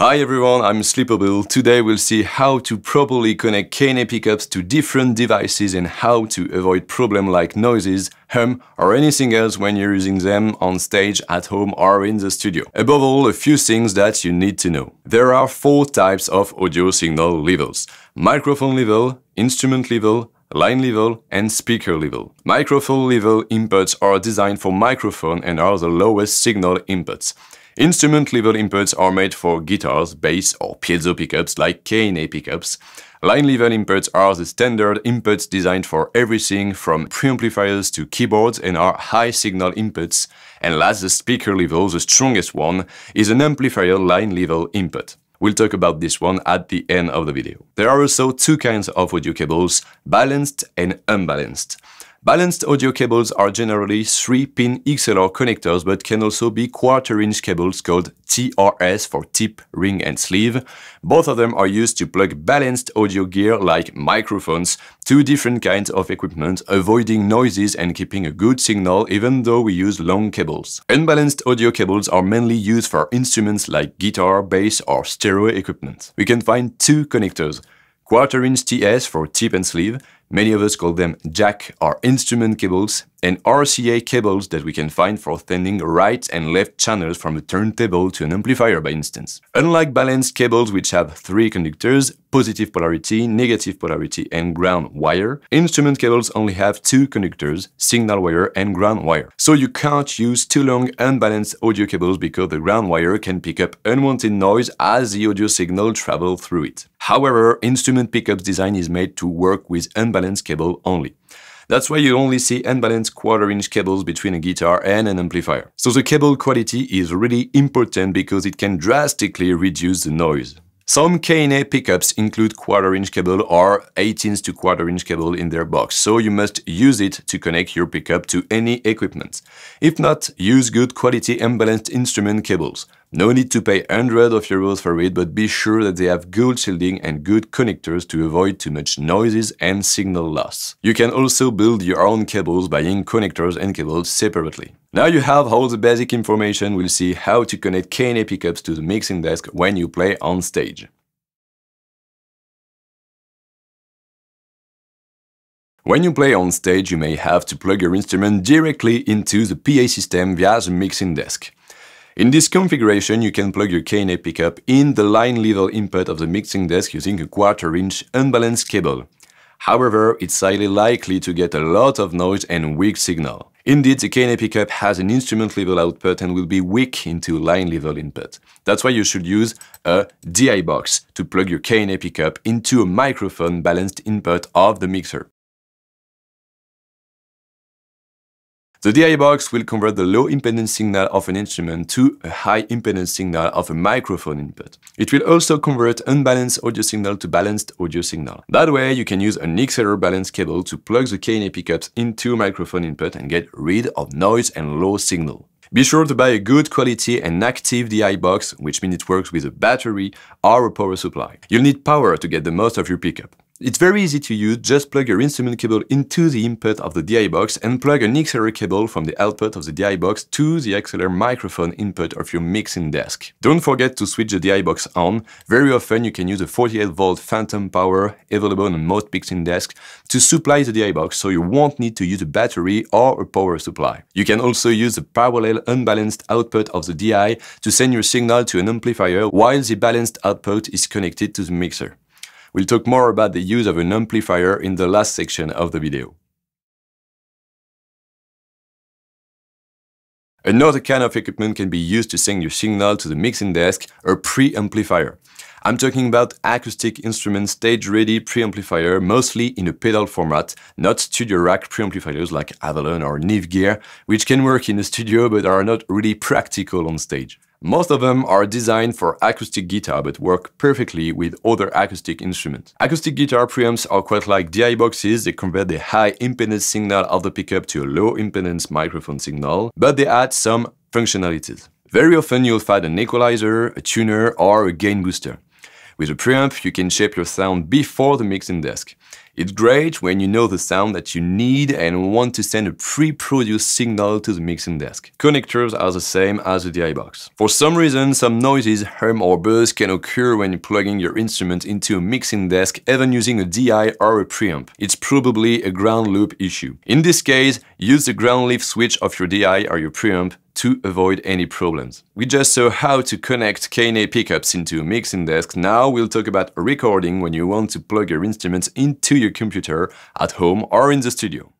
Hi everyone, I'm Sleeper Bill. Today we'll see how to properly connect KNA pickups to different devices and how to avoid problems like noises, hum or anything else when you're using them on stage, at home or in the studio. Above all, a few things that you need to know. There are four types of audio signal levels. Microphone level, instrument level, line level and speaker level. Microphone level inputs are designed for microphone and are the lowest signal inputs. Instrument level inputs are made for guitars, bass or piezo pickups like KNA pickups. Line level inputs are the standard inputs designed for everything from preamplifiers to keyboards and are high signal inputs. And last, the speaker level, the strongest one, is an amplifier line level input. We'll talk about this one at the end of the video. There are also two kinds of audio cables, balanced and unbalanced. Balanced audio cables are generally 3-pin XLR connectors but can also be quarter-inch cables called TRS for tip, ring and sleeve. Both of them are used to plug balanced audio gear like microphones to different kinds of equipment, avoiding noises and keeping a good signal even though we use long cables. Unbalanced audio cables are mainly used for instruments like guitar, bass or stereo equipment. We can find two connectors, quarter-inch TS for tip and sleeve, Many of us call them jack or instrument cables and RCA cables that we can find for sending right and left channels from a turntable to an amplifier by instance. Unlike balanced cables which have three conductors, positive polarity, negative polarity and ground wire, instrument cables only have two conductors, signal wire and ground wire. So you can't use too long unbalanced audio cables because the ground wire can pick up unwanted noise as the audio signal travels through it. However, instrument pickups design is made to work with unbalanced cable only. That's why you only see unbalanced quarter-inch cables between a guitar and an amplifier. So the cable quality is really important because it can drastically reduce the noise. Some KNA pickups include quarter-inch cable or 18 to quarter-inch cable in their box, so you must use it to connect your pickup to any equipment. If not, use good quality unbalanced instrument cables. No need to pay hundreds of euros for it, but be sure that they have good shielding and good connectors to avoid too much noises and signal loss. You can also build your own cables by buying connectors and cables separately. Now you have all the basic information, we'll see how to connect KNA pickups to the mixing desk when you play on stage. When you play on stage, you may have to plug your instrument directly into the PA system via the mixing desk. In this configuration, you can plug your KNA pickup in the line level input of the mixing desk using a quarter-inch unbalanced cable. However, it's highly likely to get a lot of noise and weak signal. Indeed, the KNA pickup has an instrument level output and will be weak into line level input. That's why you should use a DI box to plug your KNA pickup into a microphone balanced input of the mixer. The DI box will convert the low impedance signal of an instrument to a high impedance signal of a microphone input. It will also convert unbalanced audio signal to balanced audio signal. That way, you can use an XLR balanced cable to plug the KNA pickups into microphone input and get rid of noise and low signal. Be sure to buy a good quality and active DI box, which means it works with a battery or a power supply. You'll need power to get the most of your pickup. It's very easy to use, just plug your instrument cable into the input of the DI box and plug an XLR cable from the output of the DI box to the XLR microphone input of your mixing desk. Don't forget to switch the DI box on, very often you can use a 48 volt phantom power available on most mixing desks to supply the DI box so you won't need to use a battery or a power supply. You can also use the parallel unbalanced output of the DI to send your signal to an amplifier while the balanced output is connected to the mixer. We'll talk more about the use of an amplifier in the last section of the video. Another kind of equipment can be used to send your signal to the mixing desk, a preamplifier. I'm talking about acoustic instrument stage-ready preamplifier, mostly in a pedal format, not studio rack preamplifiers like Avalon or Neve Gear, which can work in a studio but are not really practical on stage. Most of them are designed for acoustic guitar but work perfectly with other acoustic instruments. Acoustic guitar preamps are quite like DI boxes, they convert the high impedance signal of the pickup to a low impedance microphone signal, but they add some functionalities. Very often you'll find an equalizer, a tuner or a gain booster. With a preamp, you can shape your sound before the mixing desk. It's great when you know the sound that you need and want to send a pre-produced signal to the mixing desk. Connectors are the same as the DI box. For some reason, some noises, hum or buzz can occur when plugging your instrument into a mixing desk even using a DI or a preamp. It's probably a ground loop issue. In this case, use the ground lift switch of your DI or your preamp to avoid any problems. We just saw how to connect KNA pickups into a mixing desk, now we'll talk about recording when you want to plug your instruments into your computer at home or in the studio.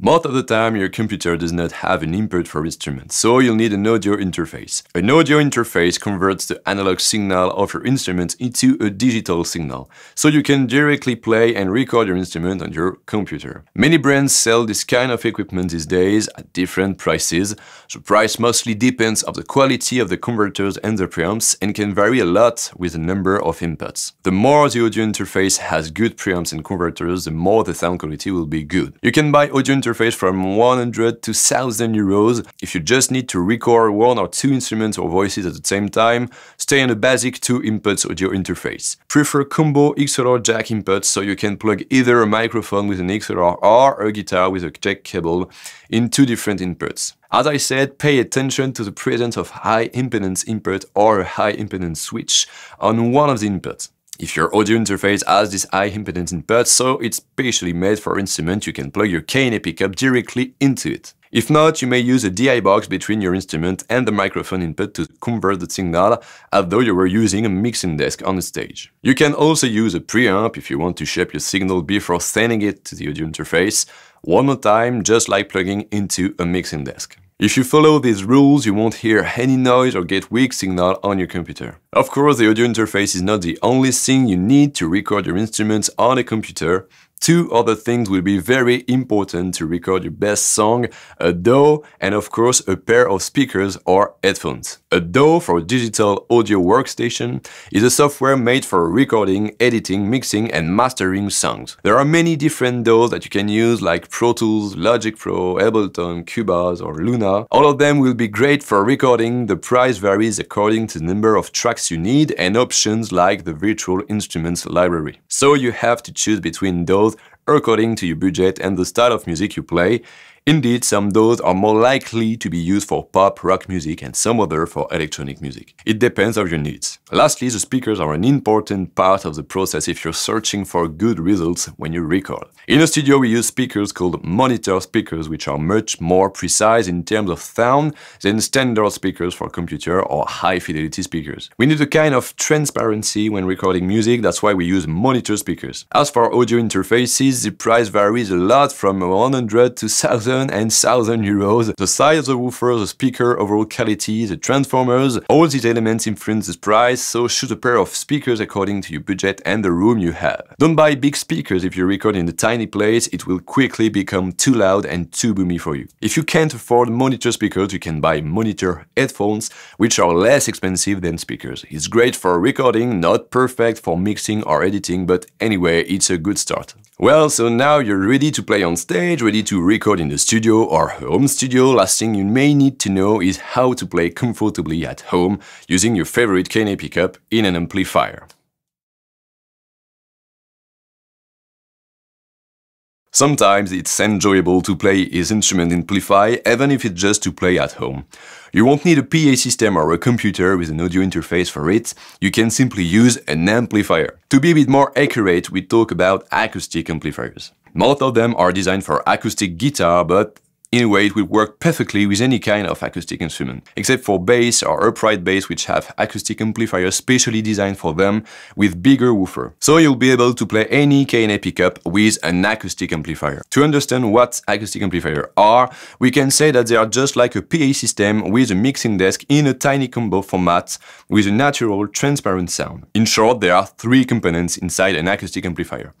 Most of the time your computer does not have an input for instruments, so you'll need an audio interface. An audio interface converts the analog signal of your instrument into a digital signal, so you can directly play and record your instrument on your computer. Many brands sell this kind of equipment these days at different prices. The price mostly depends on the quality of the converters and the preamps and can vary a lot with the number of inputs. The more the audio interface has good preamps and converters, the more the sound quality will be good. You can buy audio interface from 100 to 1000 euros. If you just need to record one or two instruments or voices at the same time, stay on a basic 2 inputs audio interface. Prefer combo XLR jack inputs so you can plug either a microphone with an XLR or a guitar with a jack cable in two different inputs. As I said, pay attention to the presence of high impedance input or a high impedance switch on one of the inputs. If your audio interface has this high impedance input, so it's specially made for instrument, you can plug your KNA pickup directly into it. If not, you may use a DI box between your instrument and the microphone input to convert the signal as though you were using a mixing desk on the stage. You can also use a preamp if you want to shape your signal before sending it to the audio interface, one more time just like plugging into a mixing desk. If you follow these rules, you won't hear any noise or get weak signal on your computer. Of course, the audio interface is not the only thing you need to record your instruments on a computer. Two other things will be very important to record your best song, a DAW and of course a pair of speakers or headphones. A DAW for digital audio workstation is a software made for recording, editing, mixing and mastering songs. There are many different DAWs that you can use like Pro Tools, Logic Pro, Ableton, Cubase or Luna. All of them will be great for recording, the price varies according to the number of tracks you need and options like the virtual instruments library. So you have to choose between those according to your budget and the style of music you play, Indeed, some DAWs are more likely to be used for pop, rock music and some other for electronic music. It depends on your needs. Lastly, the speakers are an important part of the process if you're searching for good results when you record. In a studio we use speakers called monitor speakers which are much more precise in terms of sound than standard speakers for computer or high fidelity speakers. We need a kind of transparency when recording music, that's why we use monitor speakers. As for audio interfaces, the price varies a lot from 100 to 1000 and 1000 euros. The size of the woofer, the speaker, overall quality, the transformers, all these elements influence the price, so choose a pair of speakers according to your budget and the room you have. Don't buy big speakers if you record in a tiny place, it will quickly become too loud and too boomy for you. If you can't afford monitor speakers, you can buy monitor headphones, which are less expensive than speakers. It's great for recording, not perfect for mixing or editing, but anyway, it's a good start. Well, so now you're ready to play on stage, ready to record in the studio or home studio. Last thing you may need to know is how to play comfortably at home using your favorite KNA pickup in an amplifier. Sometimes it's enjoyable to play his instrument in Amplify, even if it's just to play at home. You won't need a PA system or a computer with an audio interface for it, you can simply use an amplifier. To be a bit more accurate, we talk about acoustic amplifiers. Most of them are designed for acoustic guitar, but in a way, it will work perfectly with any kind of acoustic instrument, except for bass or upright bass which have acoustic amplifiers specially designed for them with bigger woofer. So you'll be able to play any KNA pickup with an acoustic amplifier. To understand what acoustic amplifiers are, we can say that they are just like a PA system with a mixing desk in a tiny combo format with a natural transparent sound. In short, there are three components inside an acoustic amplifier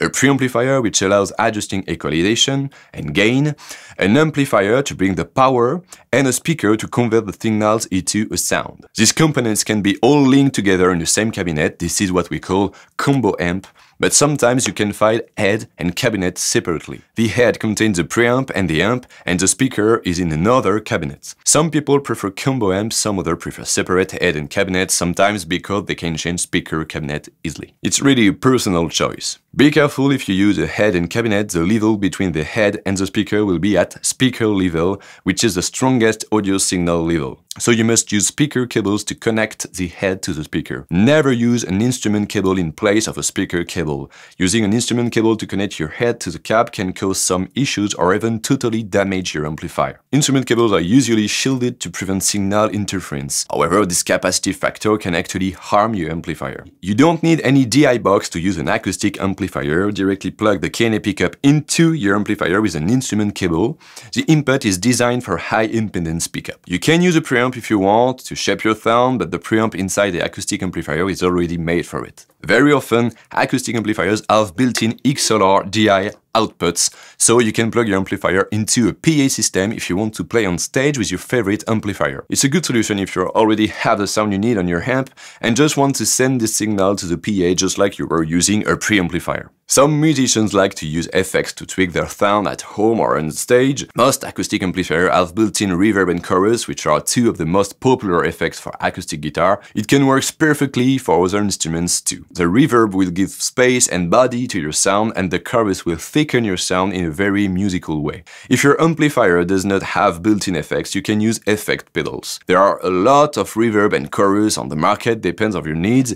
a preamplifier which allows adjusting equalization and gain, an amplifier to bring the power, and a speaker to convert the signals into a sound. These components can be all linked together in the same cabinet, this is what we call combo amp, but sometimes you can find head and cabinet separately. The head contains the preamp and the amp, and the speaker is in another cabinet. Some people prefer combo amps, some other prefer separate head and cabinet, sometimes because they can change speaker cabinet easily. It's really a personal choice. Be careful if you use a head and cabinet, the level between the head and the speaker will be at speaker level, which is the strongest audio signal level. So you must use speaker cables to connect the head to the speaker. Never use an instrument cable in place of a speaker cable. Using an instrument cable to connect your head to the cab can cause some issues or even totally damage your amplifier. Instrument cables are usually shielded to prevent signal interference. However, this capacitive factor can actually harm your amplifier. You don't need any DI box to use an acoustic amplifier. Directly plug the KNA pickup into your amplifier with an instrument cable. The input is designed for high impedance pickup. You can use a preamp preamp if you want to shape your sound, but the preamp inside the acoustic amplifier is already made for it. Very often, acoustic amplifiers have built-in XLR DI outputs, so you can plug your amplifier into a PA system if you want to play on stage with your favorite amplifier. It's a good solution if you already have the sound you need on your amp and just want to send this signal to the PA just like you were using a preamplifier. Some musicians like to use effects to tweak their sound at home or on stage. Most acoustic amplifiers have built-in reverb and chorus, which are two of the most popular effects for acoustic guitar. It can work perfectly for other instruments too. The reverb will give space and body to your sound and the chorus will thicken your sound in a very musical way. If your amplifier does not have built-in effects, you can use effect pedals. There are a lot of reverb and chorus on the market, depends on your needs.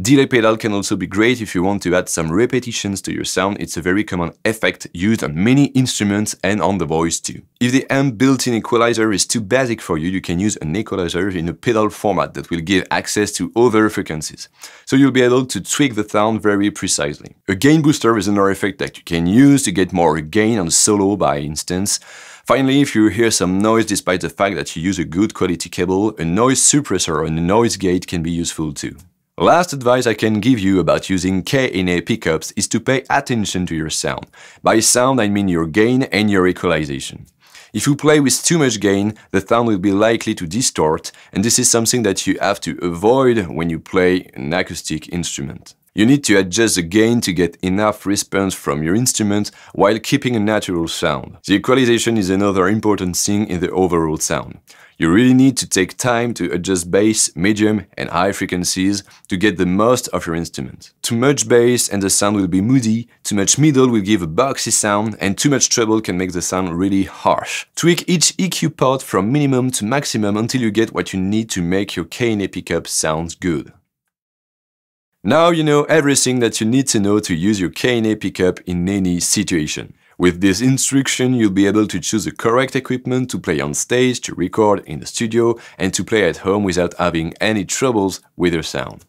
Delay pedal can also be great if you want to add some repetitions to your sound. It's a very common effect used on many instruments and on the voice too. If the amp built-in equalizer is too basic for you, you can use an equalizer in a pedal format that will give access to other frequencies. So you'll be able to tweak the sound very precisely. A gain booster is another effect that you can use to get more gain on solo by instance. Finally, if you hear some noise despite the fact that you use a good quality cable, a noise suppressor and a noise gate can be useful too. Last advice I can give you about using KNA pickups is to pay attention to your sound. By sound I mean your gain and your equalization. If you play with too much gain, the sound will be likely to distort, and this is something that you have to avoid when you play an acoustic instrument. You need to adjust the gain to get enough response from your instrument while keeping a natural sound. The equalization is another important thing in the overall sound. You really need to take time to adjust bass, medium and high frequencies to get the most of your instrument. Too much bass and the sound will be moody, too much middle will give a boxy sound, and too much treble can make the sound really harsh. Tweak each EQ part from minimum to maximum until you get what you need to make your KNA pickup sound good. Now you know everything that you need to know to use your KNA pickup in any situation. With this instruction, you'll be able to choose the correct equipment to play on stage, to record in the studio, and to play at home without having any troubles with your sound.